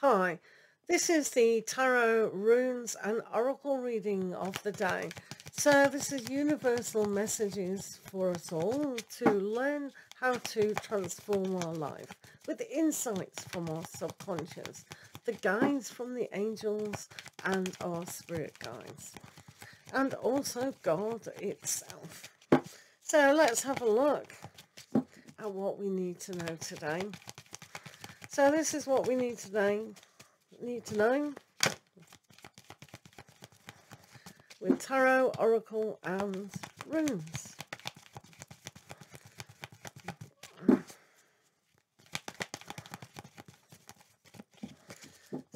Hi, this is the Tarot Runes and Oracle reading of the day. So this is universal messages for us all to learn how to transform our life with insights from our subconscious, the guides from the angels and our spirit guides, and also God itself. So let's have a look at what we need to know today. So this is what we need today. Need to know with tarot, oracle, and runes.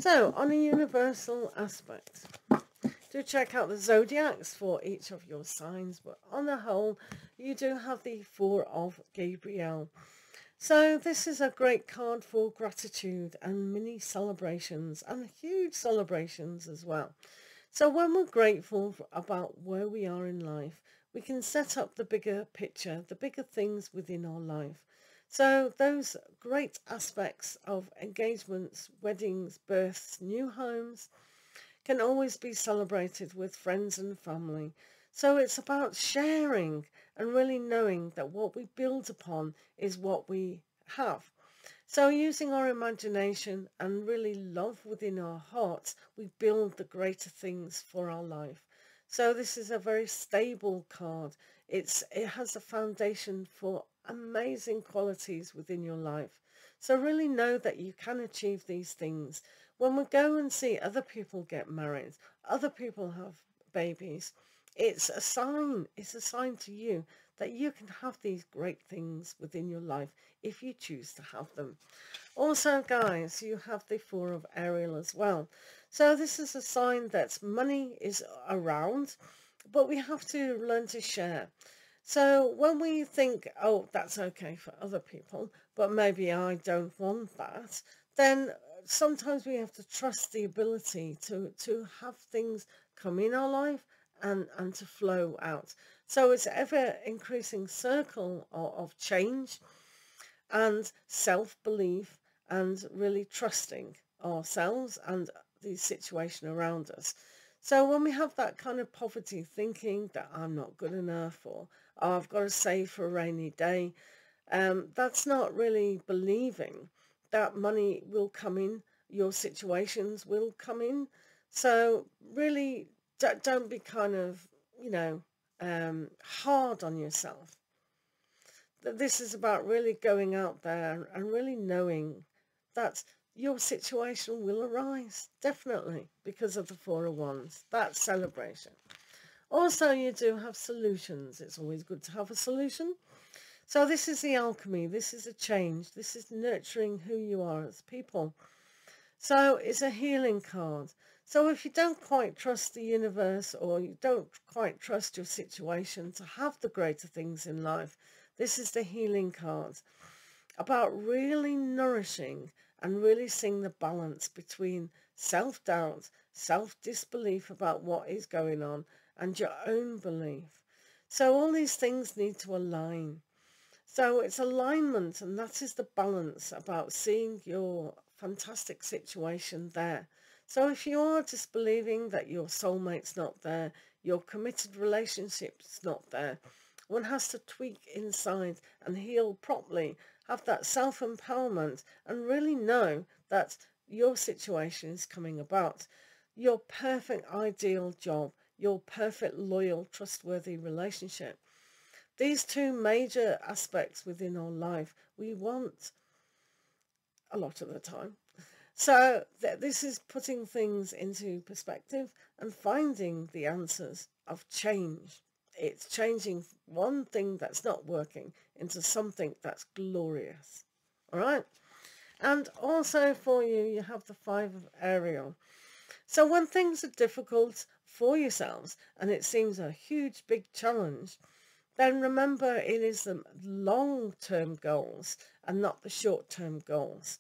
So, on a universal aspect, do check out the zodiacs for each of your signs, but on the whole, you do have the Four of Gabriel. So this is a great card for gratitude and mini celebrations and huge celebrations as well. So when we're grateful about where we are in life, we can set up the bigger picture, the bigger things within our life. So those great aspects of engagements, weddings, births, new homes can always be celebrated with friends and family. So it's about sharing and really knowing that what we build upon is what we have. So using our imagination and really love within our hearts, we build the greater things for our life. So this is a very stable card. It's It has a foundation for amazing qualities within your life. So really know that you can achieve these things. When we go and see other people get married, other people have babies, it's a sign, it's a sign to you that you can have these great things within your life if you choose to have them. Also, guys, you have the Four of Ariel as well. So this is a sign that money is around, but we have to learn to share. So when we think, oh, that's okay for other people, but maybe I don't want that, then sometimes we have to trust the ability to, to have things come in our life and, and to flow out. So it's ever increasing circle of, of change and self-belief and really trusting ourselves and the situation around us. So when we have that kind of poverty thinking that I'm not good enough or oh, I've got to save for a rainy day, um, that's not really believing that money will come in, your situations will come in. So really don't be kind of, you know, um, hard on yourself. That this is about really going out there and really knowing that your situation will arise, definitely, because of the Four of Wands. That celebration. Also, you do have solutions. It's always good to have a solution. So this is the alchemy. This is a change. This is nurturing who you are as people. So it's a healing card. So if you don't quite trust the universe or you don't quite trust your situation to have the greater things in life, this is the healing card about really nourishing and really seeing the balance between self-doubt, self-disbelief about what is going on and your own belief. So all these things need to align. So it's alignment and that is the balance about seeing your fantastic situation there so if you are disbelieving that your soulmate's not there, your committed relationship's not there, one has to tweak inside and heal properly, have that self-empowerment and really know that your situation is coming about. Your perfect ideal job, your perfect loyal, trustworthy relationship. These two major aspects within our life we want a lot of the time so th this is putting things into perspective and finding the answers of change. It's changing one thing that's not working into something that's glorious. All right. And also for you, you have the five of Ariel. So when things are difficult for yourselves and it seems a huge, big challenge, then remember it is the long-term goals and not the short-term goals.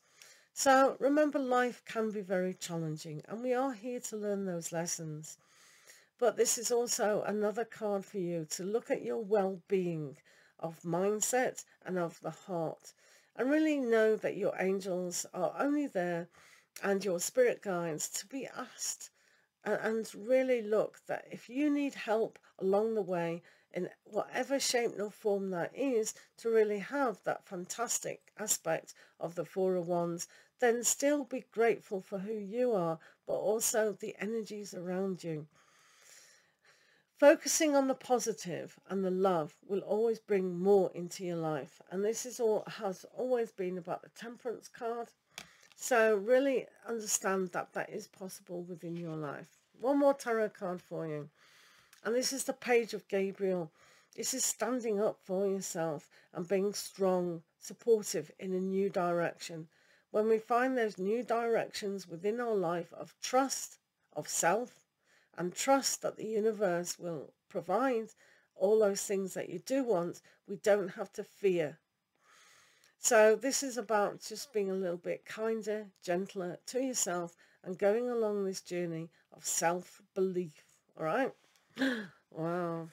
So remember life can be very challenging and we are here to learn those lessons. But this is also another card for you to look at your well-being of mindset and of the heart and really know that your angels are only there and your spirit guides to be asked and, really look that if you need help along the way in whatever shape or form that is to really have that fantastic aspect of the four of wands then still be grateful for who you are but also the energies around you. Focusing on the positive and the love will always bring more into your life and this is all has always been about the temperance card. So really understand that that is possible within your life. One more tarot card for you and this is the page of Gabriel. This is standing up for yourself and being strong, supportive in a new direction. When we find those new directions within our life of trust, of self, and trust that the universe will provide all those things that you do want, we don't have to fear. So this is about just being a little bit kinder, gentler to yourself and going along this journey of self-belief. All right? wow.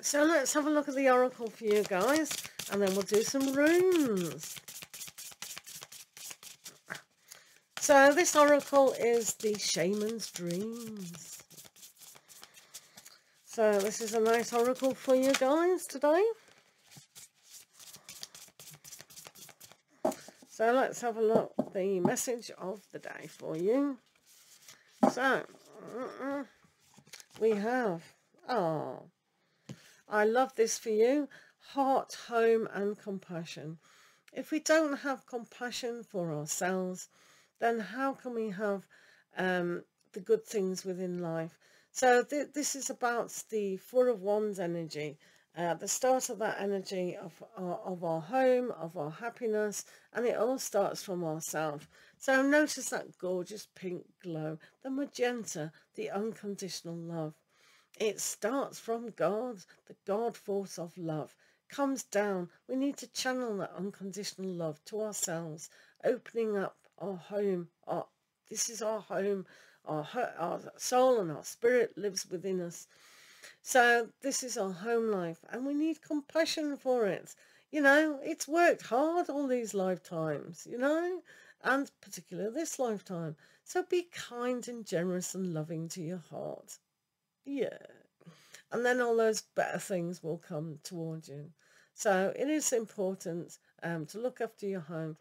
So let's have a look at the oracle for you guys, and then we'll do some runes. So this oracle is the shaman's dreams. So this is a nice oracle for you guys today. So let's have a look the message of the day for you. So we have, oh, I love this for you, heart, home and compassion. If we don't have compassion for ourselves, then how can we have um, the good things within life? So th this is about the Four of Wands energy, uh, the start of that energy of, uh, of our home, of our happiness, and it all starts from ourselves. So notice that gorgeous pink glow, the magenta, the unconditional love. It starts from God, the God force of love comes down. We need to channel that unconditional love to ourselves, opening up our home. Our, this is our home. Our, our soul and our spirit lives within us. So this is our home life and we need compassion for it. You know, it's worked hard all these lifetimes, you know and particularly this lifetime. So be kind and generous and loving to your heart. Yeah. And then all those better things will come toward you. So it is important um, to look after your home.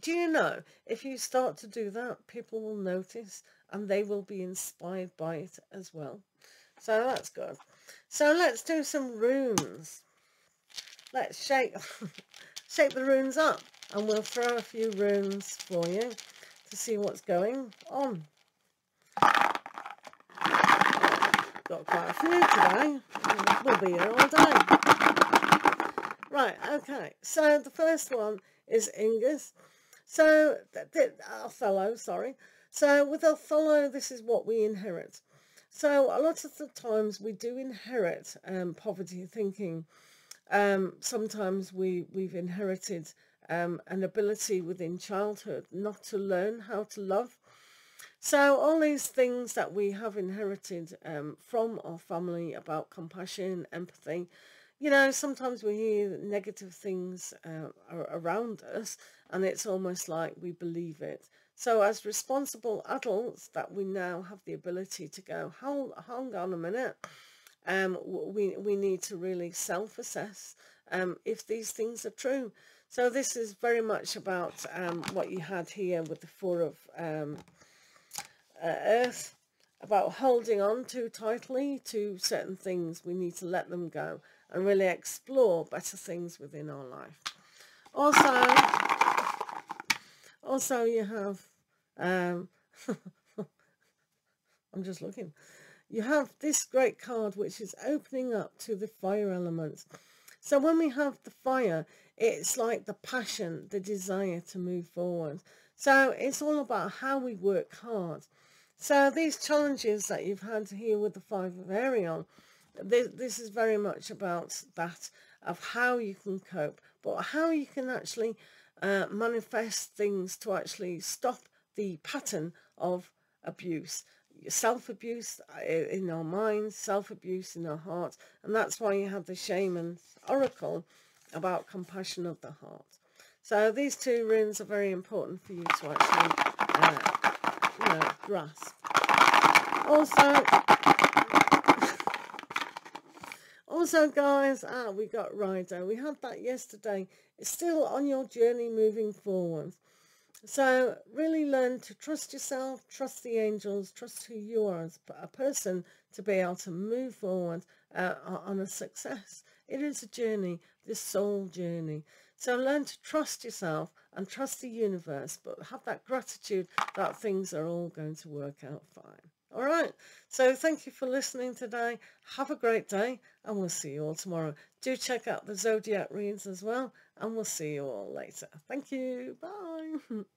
Do you know, if you start to do that, people will notice and they will be inspired by it as well. So that's good. So let's do some runes. Let's shake, shake the runes up and we'll throw a few runes for you to see what's going on. Got quite a few today. We'll be here all day. Right, okay. So the first one is Inguz. So, Othala, sorry. So with Othala, this is what we inherit. So a lot of the times we do inherit um, poverty thinking. Um, sometimes we, we've inherited um, an ability within childhood not to learn how to love. So all these things that we have inherited um, from our family about compassion, empathy, you know, sometimes we hear negative things uh, around us and it's almost like we believe it. So as responsible adults that we now have the ability to go, hold, hang on a minute, um, we, we need to really self-assess um, if these things are true. So this is very much about um, what you had here with the Four of um, uh, Earth, about holding on too tightly to certain things. We need to let them go and really explore better things within our life. Also, also you have, um, I'm just looking, you have this great card which is opening up to the fire elements. So when we have the fire, it's like the passion, the desire to move forward. So it's all about how we work hard. So these challenges that you've had here with the Five of Ariel, this, this is very much about that, of how you can cope, but how you can actually uh, manifest things to actually stop the pattern of abuse self-abuse uh, in our minds, self-abuse in our hearts, and that's why you have the shaman's oracle about compassion of the heart. So these two runes are very important for you to actually uh, you know, grasp. Also, also guys, ah, we got Rider. We had that yesterday. It's still on your journey moving forward. So really learn to trust yourself, trust the angels, trust who you are as a person to be able to move forward uh, on a success. It is a journey, this soul journey. So learn to trust yourself and trust the universe, but have that gratitude that things are all going to work out fine. All right. So thank you for listening today. Have a great day and we'll see you all tomorrow. Do check out the Zodiac reads as well and we'll see you all later. Thank you. Bye.